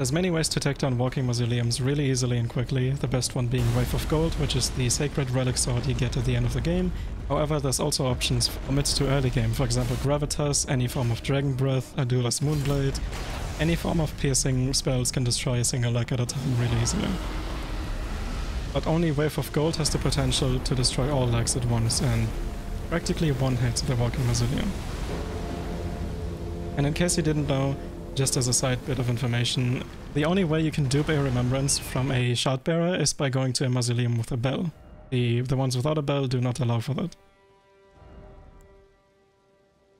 There's many ways to take down walking mausoleums really easily and quickly, the best one being Wave of Gold, which is the sacred relic sword you get at the end of the game. However, there's also options for mid to early game, for example Gravitas, any form of Dragon Breath, Adula's Moonblade. Any form of piercing spells can destroy a single leg at a time really easily. But only Wave of Gold has the potential to destroy all legs at once and practically one hit the Walking Mausoleum. And in case you didn't know, just as a side bit of information, the only way you can dupe a remembrance from a shard bearer is by going to a mausoleum with a bell. The, the ones without a bell do not allow for that.